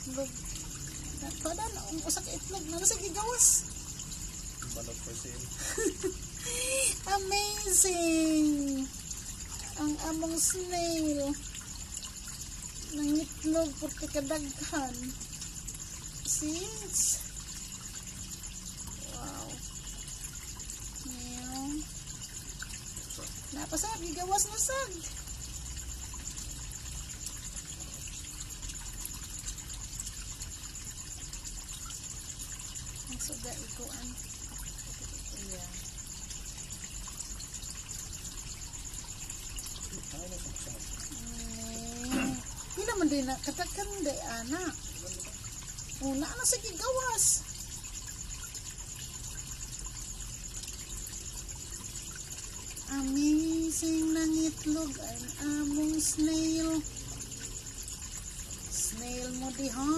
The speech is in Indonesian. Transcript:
itlog. Pada na usa ka itlog na sa gigawas. Balot for sale. Amazing! Ang among snail. Nangitlog porque kadaghan. Seeds. Wow. Ngayon. Napasag, gigawas na sag. Ang suga ikuan. Yeah. Mm. Pila man din na katakan day ana. Una na sa gigawas. Amazing ng itlog ang among snail. Snail mo diha.